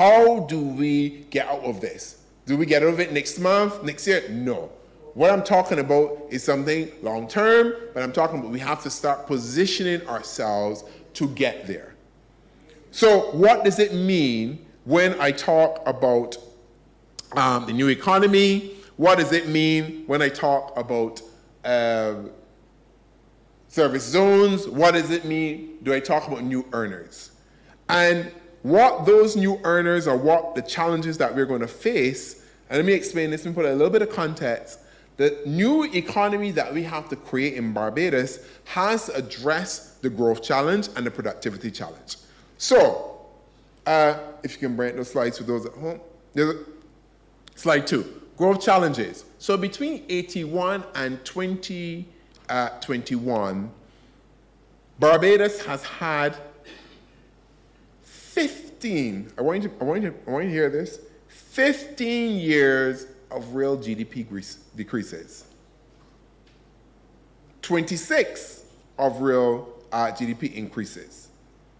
How do we get out of this? Do we get out of it next month, next year? No. What I'm talking about is something long term, but I'm talking about we have to start positioning ourselves to get there. So, what does it mean when I talk about um, the new economy? What does it mean when I talk about uh, service zones? What does it mean? Do I talk about new earners? And what those new earners or what the challenges that we're going to face, and let me explain this and put a little bit of context. The new economy that we have to create in Barbados has to address the growth challenge and the productivity challenge. So, uh, if you can bring those slides for those at home. Slide two, growth challenges. So between 81 and 2021, uh, Barbados has had 15, I want, you to, I, want you to, I want you to hear this, 15 years of real GDP decreases. 26 of real uh, GDP increases.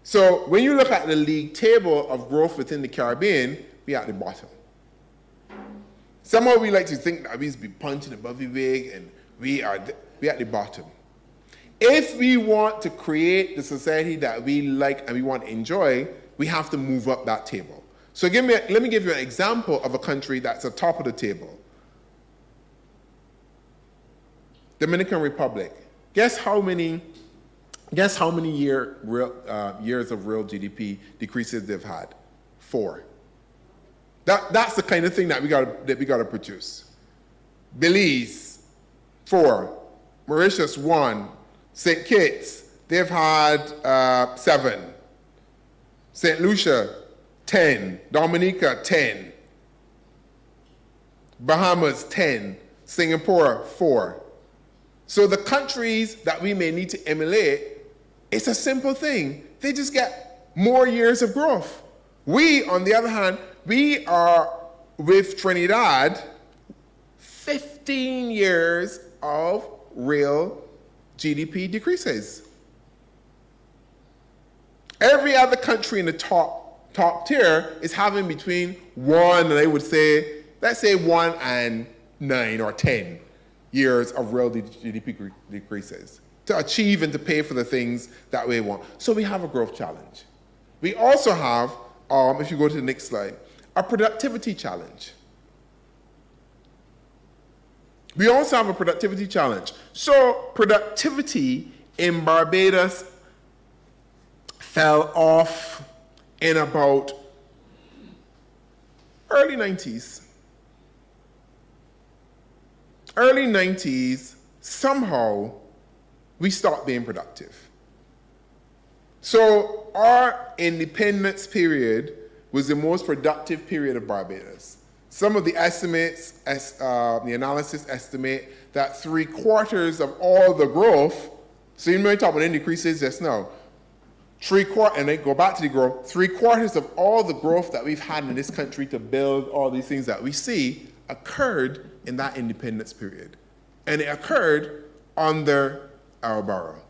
So when you look at the league table of growth within the Caribbean, we're at the bottom. Somehow we like to think that we be punching above the wig and we are we at the bottom. If we want to create the society that we like and we want to enjoy, we have to move up that table. So give me, let me give you an example of a country that's at the top of the table. Dominican Republic. Guess how many, guess how many year, real, uh, years of real GDP decreases they've had? Four. That, that's the kind of thing that we got that we got to produce. Belize, four. Mauritius, one. St. Kitts, they've had uh, seven. St. Lucia, 10. Dominica, 10. Bahamas, 10. Singapore, 4. So the countries that we may need to emulate, it's a simple thing. They just get more years of growth. We, on the other hand, we are with Trinidad 15 years of real GDP decreases. Every other country in the top, top tier is having between one and I would say, let's say one and nine or 10 years of real GDP decreases to achieve and to pay for the things that we want. So we have a growth challenge. We also have, um, if you go to the next slide, a productivity challenge. We also have a productivity challenge. So productivity in Barbados fell off in about early 90s. Early 90s, somehow we stopped being productive. So our independence period was the most productive period of Barbados. Some of the estimates, uh, the analysis estimate that three quarters of all the growth, so you may talk about any decreases just now, Three quarters, and then go back to the growth, three quarters of all the growth that we've had in this country to build all these things that we see occurred in that independence period. And it occurred under Errol Barrow.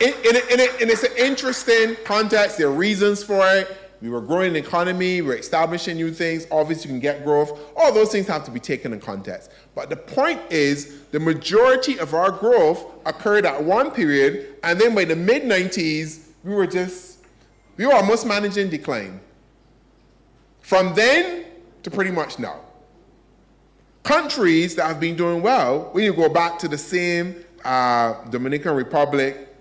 And, and, and, and it's an interesting context. There are reasons for it. We were growing an economy, we we're establishing new things. Obviously, you can get growth. All those things have to be taken in context. But the point is, the majority of our growth occurred at one period, and then by the mid 90s, we were just, we were almost managing decline. From then to pretty much now. Countries that have been doing well, we go back to the same uh, Dominican Republic,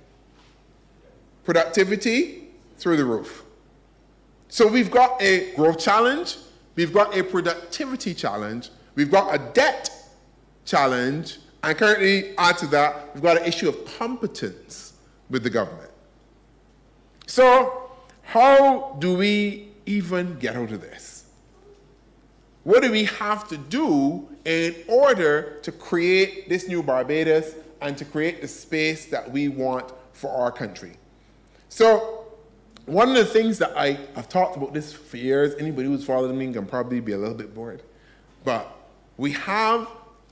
productivity through the roof. So we've got a growth challenge, we've got a productivity challenge, we've got a debt challenge, and currently, add to that, we've got an issue of competence with the government. So, how do we even get out of this? What do we have to do in order to create this new Barbados and to create the space that we want for our country? So, one of the things that I, I've talked about this for years, anybody who's following me can probably be a little bit bored, but we have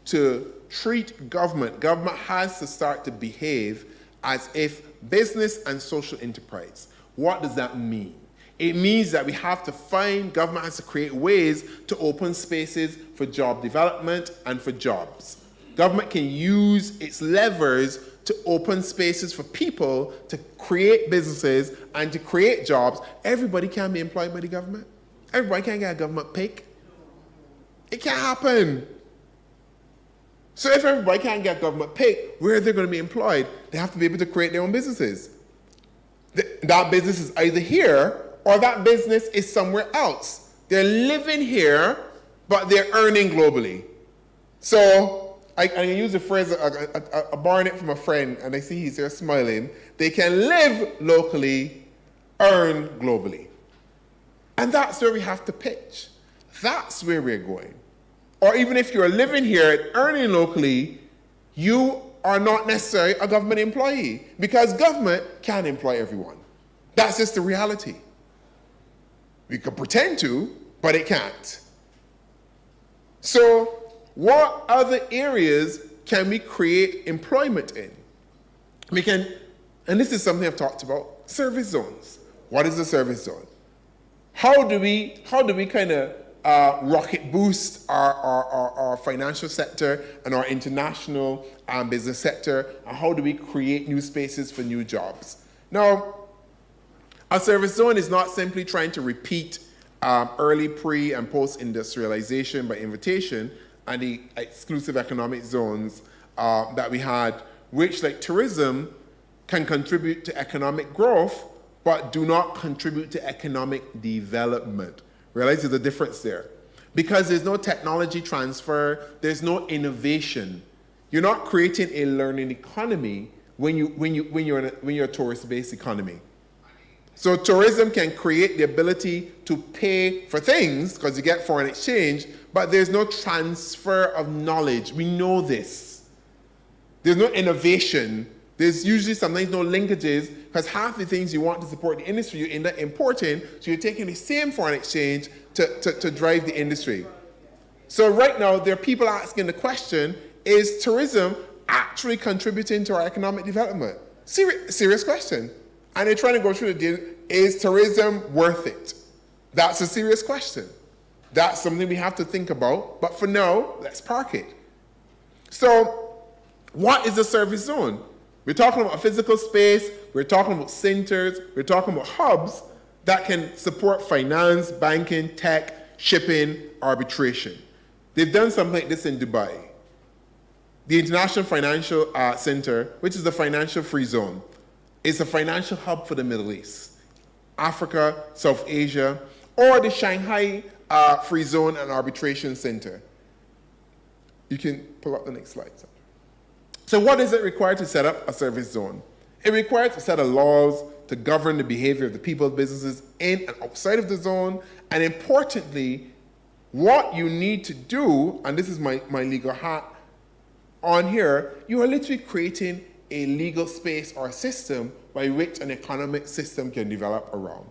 to treat government, government has to start to behave as if business and social enterprise. What does that mean? It means that we have to find, government has to create ways to open spaces for job development and for jobs. Government can use its levers to open spaces for people to create businesses and to create jobs. Everybody can't be employed by the government. Everybody can't get a government pick. It can't happen. So if everybody can't get government pay, where are they going to be employed? They have to be able to create their own businesses. That business is either here or that business is somewhere else. They're living here, but they're earning globally. So I, I use the phrase, I, I borrowed it from a friend, and I see he's here smiling. They can live locally, earn globally. And that's where we have to pitch. That's where we're going or even if you're living here and earning locally, you are not necessarily a government employee because government can't employ everyone. That's just the reality. We could pretend to, but it can't. So, what other areas can we create employment in? We can, and this is something I've talked about, service zones. What is a service zone? How do we, how do we kind of uh, rocket boost our, our, our, our, financial sector and our international um, business sector? And how do we create new spaces for new jobs? Now, a service zone is not simply trying to repeat um, early pre and post industrialization by invitation and the exclusive economic zones uh, that we had, which, like tourism, can contribute to economic growth but do not contribute to economic development. Realize there's a difference there. Because there's no technology transfer, there's no innovation. You're not creating a learning economy when, you, when, you, when, you're, a, when you're a tourist-based economy. So tourism can create the ability to pay for things because you get foreign exchange, but there's no transfer of knowledge. We know this. There's no innovation there's usually sometimes no linkages because half the things you want to support the industry you end up importing, so you're taking the same foreign exchange to, to, to drive the industry. So right now, there are people asking the question, is tourism actually contributing to our economic development? Seri serious question. And they're trying to go through the deal, is tourism worth it? That's a serious question. That's something we have to think about. But for now, let's park it. So, what is a service zone? We're talking about a physical space, we're talking about centers, we're talking about hubs that can support finance, banking, tech, shipping, arbitration. They've done something like this in Dubai. The International Financial uh, Center, which is the financial free zone, is a financial hub for the Middle East, Africa, South Asia, or the Shanghai uh, Free Zone and Arbitration Center. You can pull up the next slide. So what is it required to set up a service zone? It requires a set of laws to govern the behavior of the people, businesses in and outside of the zone, and importantly, what you need to do, and this is my, my legal hat on here, you are literally creating a legal space or a system by which an economic system can develop around.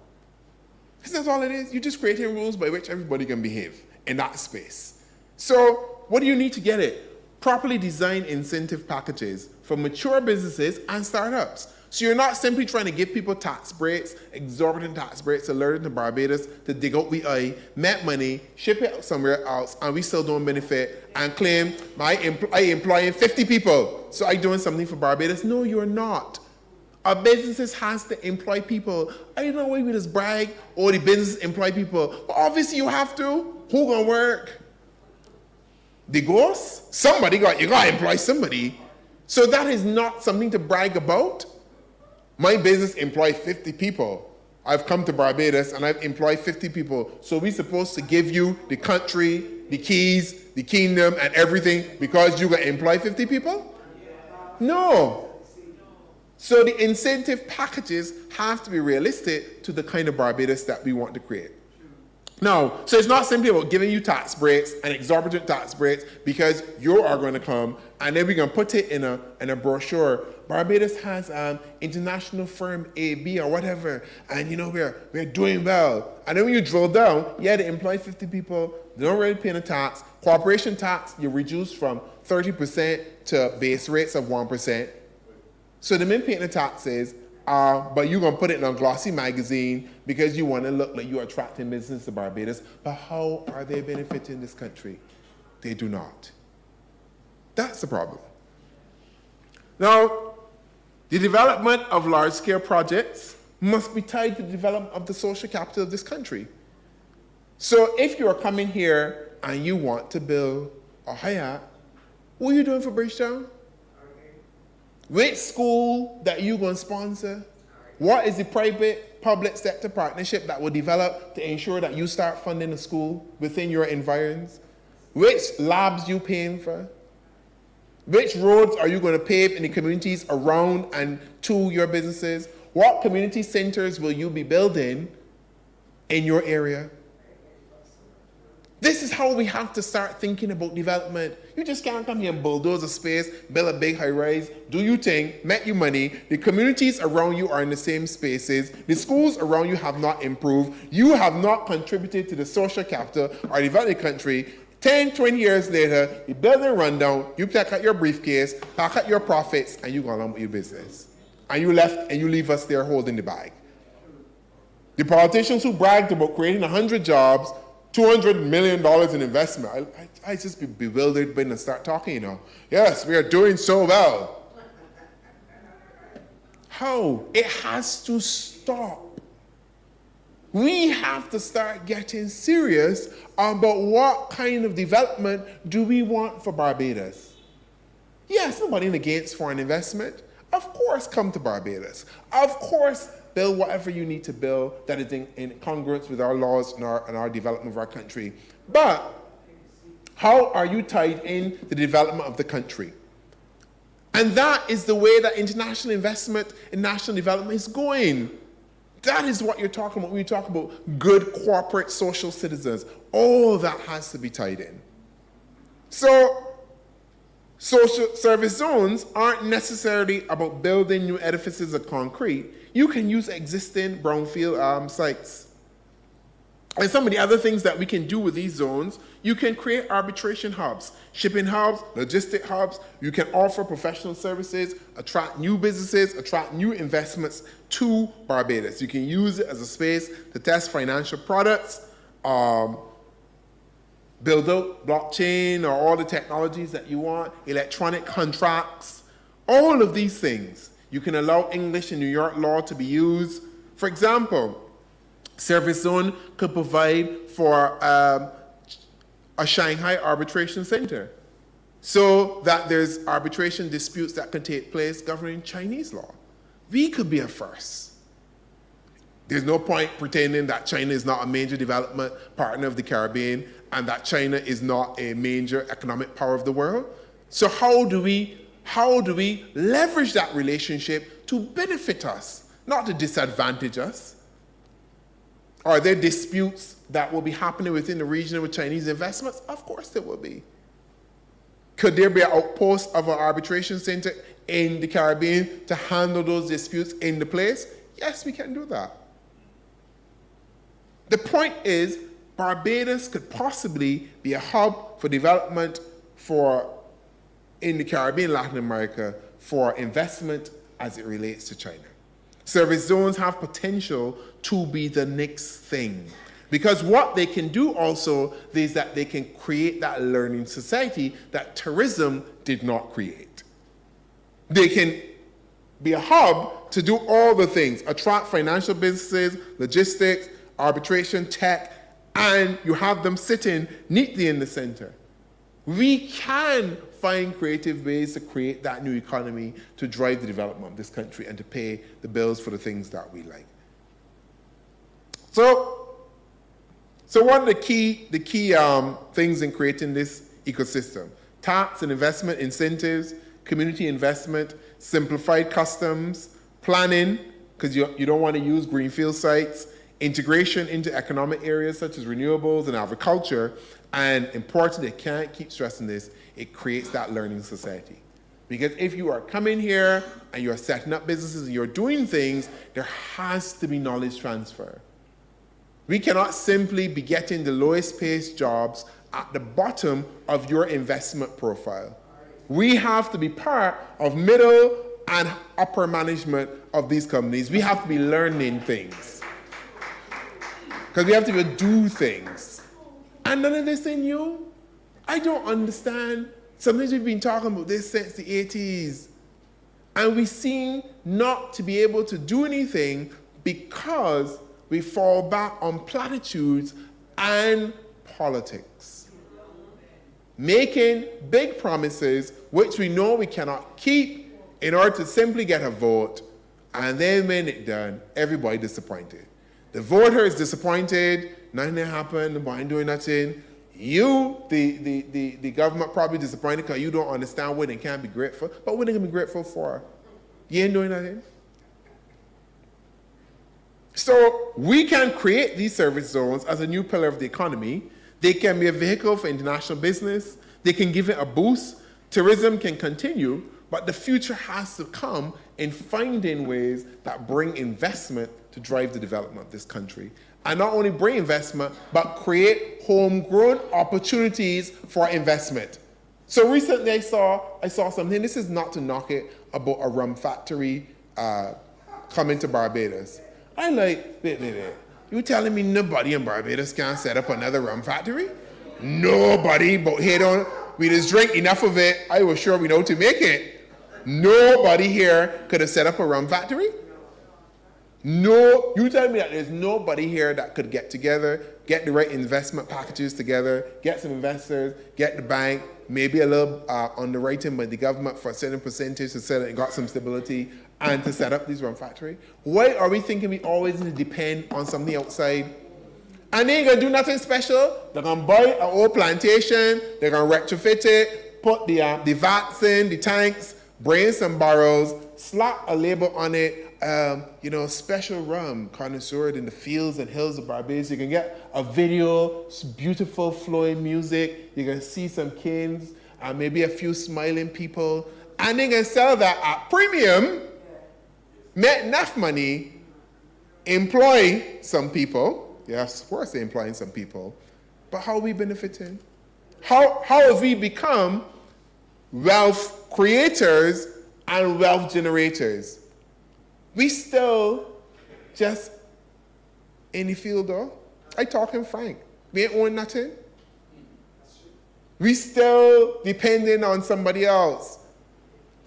That's all it is. You're just creating rules by which everybody can behave in that space. So, what do you need to get it? properly designed incentive packages for mature businesses and startups. So you're not simply trying to give people tax breaks, exorbitant tax breaks, to them to Barbados to dig out we eye, make money, ship it somewhere else, and we still don't benefit and claim my empl- I employing 50 people, so I doing something for Barbados. No, you're not. Our businesses has to employ people. I don't know why we just brag, or the business employ people. Well, obviously you have to. Who gonna work? the ghost, somebody got, you got to employ somebody. So that is not something to brag about. My business employs 50 people. I've come to Barbados and I've employed 50 people. So we're supposed to give you the country, the keys, the kingdom, and everything because you to employ 50 people? No. So the incentive packages have to be realistic to the kind of Barbados that we want to create. No, so it's not simply about giving you tax breaks and exorbitant tax breaks because you are going to come and then we're going to put it in a, in a brochure. Barbados has an international firm AB or whatever, and you know, we're, we're doing well. And then when you drill down, yeah, they employ 50 people, they don't really pay the tax. Corporation tax, you reduce from 30% to base rates of 1%. So the men paying the taxes uh, but you're going to put it in a glossy magazine because you want to look like you're attracting business to Barbados. But how are they benefiting this country? They do not. That's the problem. Now, the development of large scale projects must be tied to the development of the social capital of this country. So if you are coming here and you want to build a Hyatt, what are you doing for Bridgetown? Which school that you going to sponsor? What is the private public sector partnership that will develop to ensure that you start funding a school within your environs? Which labs you paying for? Which roads are you going to pave in the communities around and to your businesses? What community centers will you be building in your area? This is how we have to start thinking about development. You just can't come here and bulldoze a space, build a big high rise, do your thing, make you money. The communities around you are in the same spaces. The schools around you have not improved. You have not contributed to the social capital or developing country. 10, 20 years later, you build a rundown, you pack out your briefcase, pack out your profits, and you go along with your business. And you left and you leave us there holding the bag. The politicians who bragged about creating 100 jobs $200 million in investment. I, I, I just be bewildered when I start talking, you know. Yes, we are doing so well. How? It has to stop. We have to start getting serious about what kind of development do we want for Barbados. Yes, nobody in against foreign investment. Of course, come to Barbados. Of course, build whatever you need to build that is in, in congruence with our laws and our, and our development of our country. But how are you tied in the development of the country? And that is the way that international investment and national development is going. That is what you're talking about when you talk about good corporate social citizens. All that has to be tied in. So, social service zones aren't necessarily about building new edifices of concrete you can use existing brownfield um, sites. And some of the other things that we can do with these zones, you can create arbitration hubs, shipping hubs, logistic hubs. You can offer professional services, attract new businesses, attract new investments to Barbados. You can use it as a space to test financial products, um, build out blockchain or all the technologies that you want, electronic contracts, all of these things you can allow English and New York law to be used. For example, Service Zone could provide for um, a Shanghai arbitration center so that there's arbitration disputes that can take place governing Chinese law. We could be a first. There's no point pretending that China is not a major development partner of the Caribbean and that China is not a major economic power of the world. So how do we how do we leverage that relationship to benefit us, not to disadvantage us? Are there disputes that will be happening within the region with Chinese investments? Of course there will be. Could there be an outpost of an arbitration center in the Caribbean to handle those disputes in the place? Yes, we can do that. The point is, Barbados could possibly be a hub for development for in the Caribbean, Latin America for investment as it relates to China. Service zones have potential to be the next thing. Because what they can do also is that they can create that learning society that tourism did not create. They can be a hub to do all the things attract financial businesses, logistics, arbitration, tech, and you have them sitting neatly in the center. We can find creative ways to create that new economy to drive the development of this country and to pay the bills for the things that we like. So, so one of the key, the key um, things in creating this ecosystem, tax and investment incentives, community investment, simplified customs, planning, because you, you don't want to use greenfield sites, integration into economic areas such as renewables and agriculture, and important, I can't keep stressing this, it creates that learning society. Because if you are coming here and you're setting up businesses and you're doing things, there has to be knowledge transfer. We cannot simply be getting the lowest paid jobs at the bottom of your investment profile. We have to be part of middle and upper management of these companies, we have to be learning things. Because we have to do things. And none of this is new. I don't understand. Sometimes we've been talking about this since the 80s. And we seem not to be able to do anything because we fall back on platitudes and politics. Making big promises which we know we cannot keep in order to simply get a vote, and then when it's done, everybody disappointed. The voter is disappointed, nothing happened, nobody doing nothing. You, the, the, the, the government, probably disappointed because you don't understand what they can't be grateful. But what they can be grateful for? You ain't doing nothing. So we can create these service zones as a new pillar of the economy. They can be a vehicle for international business. They can give it a boost. Tourism can continue, but the future has to come in finding ways that bring investment to drive the development of this country. And not only bring investment, but create homegrown opportunities for investment. So recently I saw, I saw something, this is not to knock it, about a rum factory uh, coming to Barbados. I like, wait, wait, wait. You telling me nobody in Barbados can set up another rum factory? Nobody, but here don't, we just drink enough of it. I was sure we know to make it. Nobody here could have set up a rum factory. No, you tell me that there's nobody here that could get together, get the right investment packages together, get some investors, get the bank, maybe a little uh, underwriting by the government for a certain percentage to set it got some stability, and to set up this rum factory? Why are we thinking we always need to depend on something outside? And they ain't gonna do nothing special. They're gonna buy an old plantation, they're gonna retrofit it, put the, uh, the vats in, the tanks, bring some barrels, slap a label on it, um, you know, special rum connoisseur in the fields and hills of Barbados. You can get a video, beautiful flowing music. You can see some kings, uh, maybe a few smiling people, and they can sell that at premium make enough money, employ some people. Yes, of course they're employing some people. But how are we benefiting? How, how have we become wealth creators and wealth generators? We still just in the field though. I talking frank. We ain't own nothing. We still depending on somebody else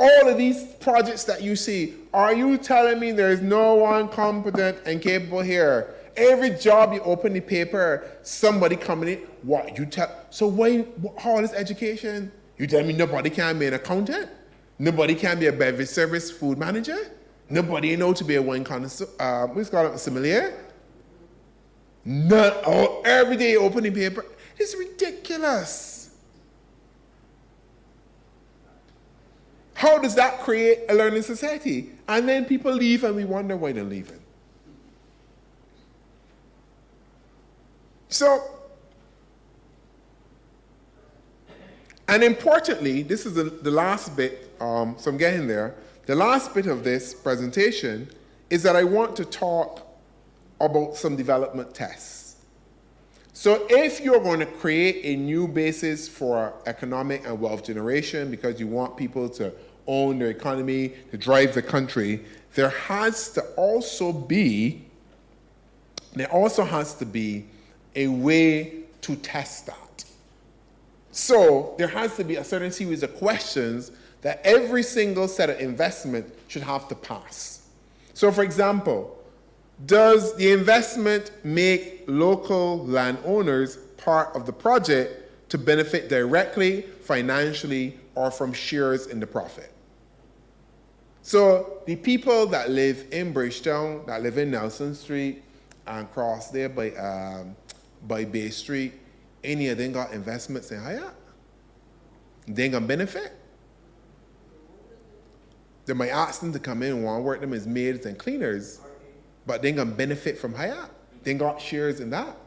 all of these projects that you see, are you telling me there is no one competent and capable here? Every job you open the paper, somebody coming in, what you tell? So why, how is education? You tell me nobody can be an accountant? Nobody can be a beverage service food manager? Nobody know to be a wine connoisseur, uh, what's called a sommelier? Not, oh, every day opening paper. It's ridiculous. How does that create a learning society? And then people leave and we wonder why they're leaving. So, and importantly, this is the, the last bit, um, so I'm getting there. The last bit of this presentation is that I want to talk about some development tests. So if you're going to create a new basis for economic and wealth generation because you want people to own their economy, to drive the country, there has to also be, there also has to be a way to test that. So there has to be a certain series of questions that every single set of investment should have to pass. So for example, does the investment make local landowners part of the project to benefit directly, financially, or from shares in the profit? So the people that live in Bridgetown, that live in Nelson Street and cross there by, um, by Bay Street, any of them got investments in Hyatt? They gonna benefit. They might ask them to come in and want to work them as maids and cleaners, but they're gonna benefit from Hyatt. They got shares in that.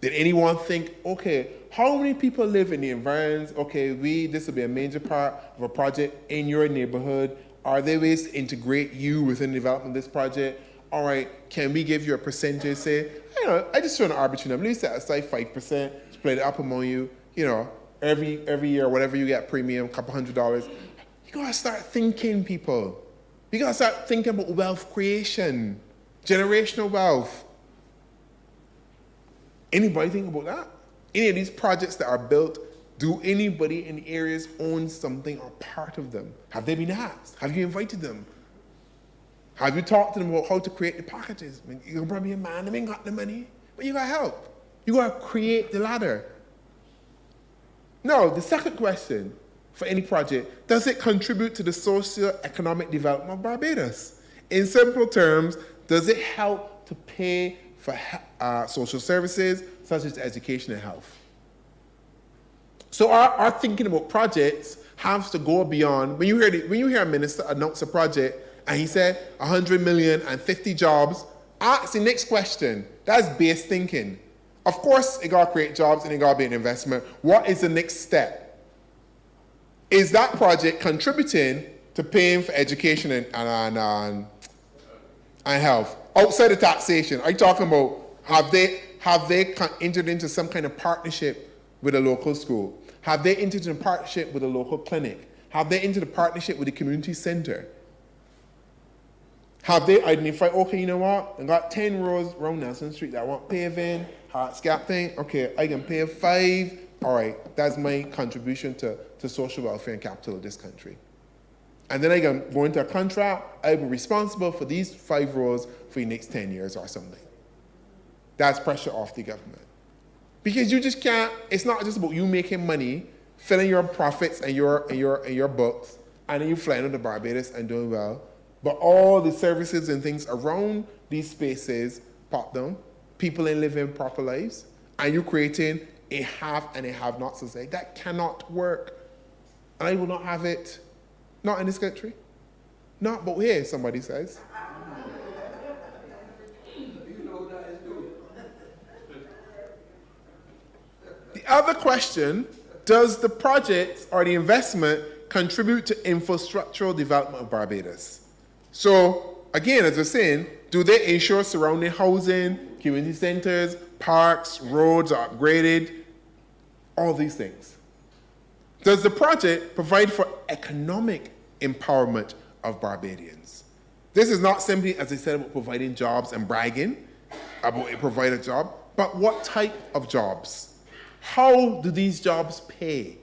Did anyone think, okay, how many people live in the environs? Okay, we this will be a major part of a project in your neighborhood. Are there ways to integrate you within the development of this project? All right, can we give you a percentage? Say, you know, I just throw an arbitrary number. Let's set aside five percent, split it up among you. You know, every every year, whatever you get premium, couple hundred dollars. You gotta start thinking, people. You gotta start thinking about wealth creation, generational wealth. Anybody think about that? Any of these projects that are built, do anybody in the areas own something or part of them? Have they been asked? Have you invited them? Have you talked to them about how to create the packages? I mean, you're probably a man that ain't got the money, but you gotta help. You got to create the ladder. Now, the second question for any project does it contribute to the socio-economic development of Barbados? In simple terms, does it help to pay for uh, social services such as education and health? So our, our thinking about projects has to go beyond, when you hear, the, when you hear a minister announce a project and he said 100 million and 50 jobs, ask the next question. That's base thinking. Of course, it got to create jobs and it got to be an investment. What is the next step? Is that project contributing to paying for education and, and, and, and health? Outside of taxation, are you talking about have they, have they entered into some kind of partnership with a local school? Have they entered into a partnership with a local clinic? Have they entered a partnership with a community center? Have they identified, okay, you know what? I got 10 rows around Nelson Street that I want paving, hardscape thing. Okay, I can pay five. All right, that's my contribution to, to social welfare and capital of this country. And then I can go into a contract. I will be responsible for these five rows for the next 10 years or something. That's pressure off the government. Because you just can't, it's not just about you making money, filling your profits and your, and your, and your books, and then you flying to Barbados and doing well. But all the services and things around these spaces pop down people ain't living proper lives, and you're creating a have and a have not society. That cannot work. I will not have it. Not in this country. Not but here, somebody says. The other question does the project or the investment contribute to infrastructural development of Barbados? So, again, as I was saying, do they ensure surrounding housing, community centers, parks, roads are upgraded, all these things. Does the project provide for economic empowerment of Barbadians? This is not simply, as I said, about providing jobs and bragging about a job, but what type of jobs? How do these jobs pay?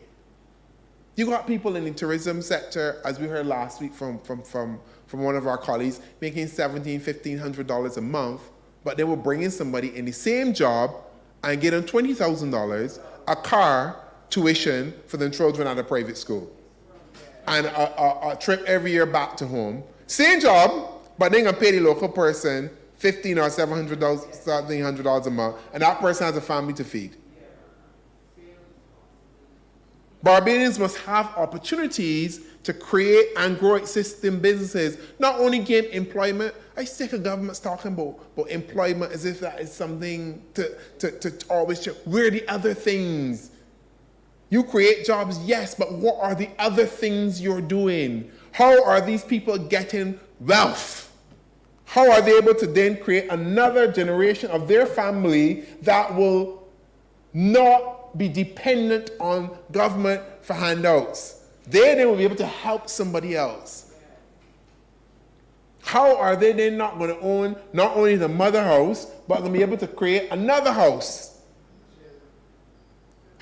You got people in the tourism sector, as we heard last week from, from, from, from one of our colleagues, making $1,700, $1,500 a month but they were bringing somebody in the same job and getting $20,000, a car, tuition for their children at a private school, and a, a, a trip every year back to home. Same job, but they're gonna pay the local person fifteen or seven hundred dollars, seventeen hundred dollars a month, and that person has a family to feed. Barbadians must have opportunities to create and grow existing businesses, not only gain employment. I sick of governments talking about, about employment as if that is something to, to, to always check. Where are the other things? You create jobs, yes, but what are the other things you're doing? How are these people getting wealth? How are they able to then create another generation of their family that will not be dependent on government for handouts? They then will be able to help somebody else. How are they then not going to own not only the mother house, but going to be able to create another house?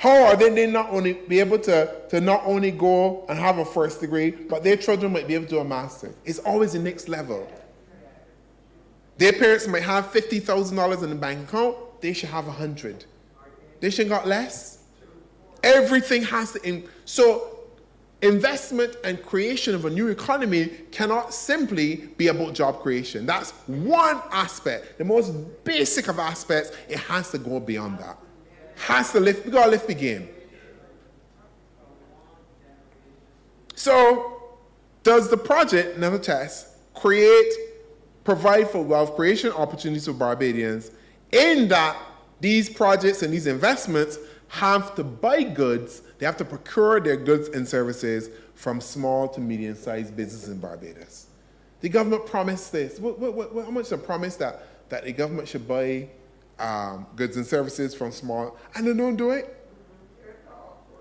How are they then not only be able to, to not only go and have a first degree, but their children might be able to do a master? It's always the next level. Their parents might have $50,000 in the bank account, they should have 100 They should got less. Everything has to, in, so investment and creation of a new economy cannot simply be about job creation. That's one aspect, the most basic of aspects. It has to go beyond that. Has to lift, we gotta lift the game. So, does the project, another test, create, provide for wealth creation opportunities for Barbadians in that these projects and these investments have to buy goods they have to procure their goods and services from small to medium sized businesses in Barbados. The government promised this. What, what, what, how much they promised that, that the government should buy um, goods and services from small, and they don't do it?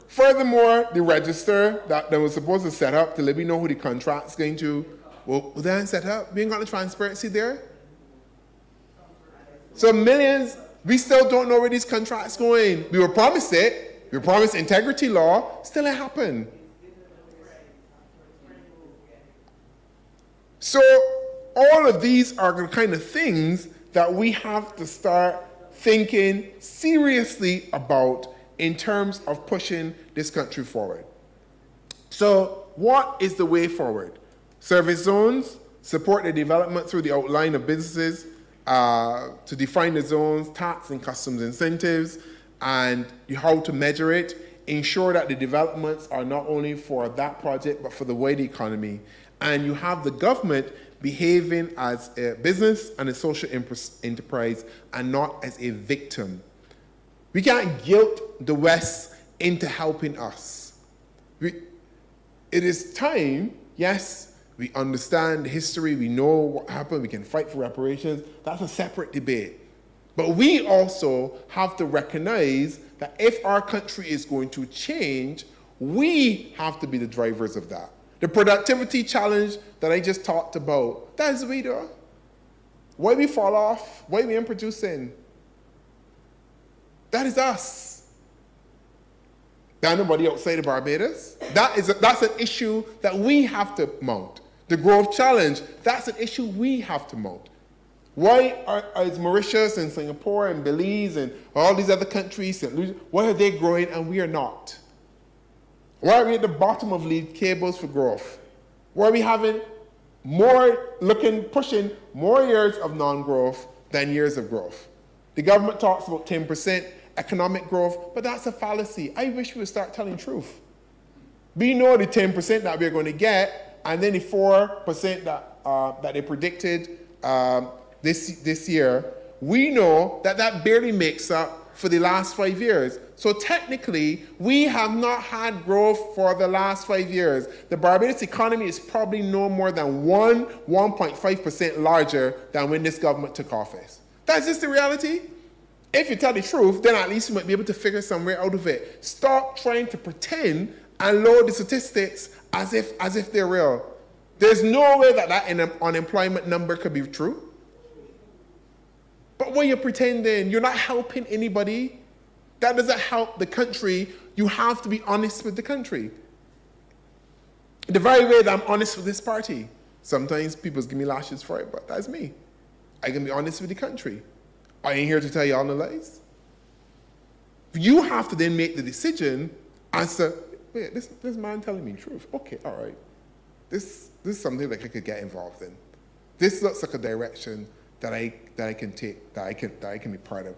Furthermore, the register that they were supposed to set up to let me know who the contract's going to, well, they ain't set up. We ain't got the transparency there. So millions, we still don't know where these contracts going. We were promised it. We were promised integrity law. Still ain't happened. So all of these are the kind of things that we have to start thinking seriously about in terms of pushing this country forward. So, what is the way forward? Service zones support the development through the outline of businesses uh, to define the zones, tax and customs incentives, and how to measure it. Ensure that the developments are not only for that project but for the wider economy. And you have the government behaving as a business and a social enterprise and not as a victim. We can't guilt the West into helping us. We, it is time, yes, we understand history, we know what happened, we can fight for reparations. That's a separate debate. But we also have to recognize that if our country is going to change, we have to be the drivers of that. The productivity challenge that I just talked about, that is we do. Why we fall off? Why we ain't producing? That is us. Not nobody outside of Barbados. That is a, that's an issue that we have to mount. The growth challenge, that's an issue we have to mount. Why are, is Mauritius and Singapore and Belize and all these other countries, St. Lucia, why are they growing and we are not? Why are we at the bottom of league tables for growth? Why are we having more looking, pushing more years of non-growth than years of growth? The government talks about 10% economic growth, but that's a fallacy. I wish we would start telling truth. We know the 10% that we're going to get, and then the 4% that, uh, that they predicted um, this, this year, we know that that barely makes up for the last five years. So technically, we have not had growth for the last five years. The Barbados economy is probably no more than 1, 1.5% larger than when this government took office. That's just the reality. If you tell the truth, then at least you might be able to figure some way out of it. Stop trying to pretend and load the statistics as if, as if they're real. There's no way that that unemployment number could be true. But when you're pretending, you're not helping anybody. That doesn't help the country. You have to be honest with the country. The very way that I'm honest with this party. Sometimes people give me lashes for it, but that's me. I can be honest with the country. I ain't here to tell you all the lies. You have to then make the decision as to, wait, this, this man telling me the truth. Okay, all right. This, this is something that I could get involved in. This looks like a direction that I, that I can take, that I can, that I can be part of.